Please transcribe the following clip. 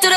tú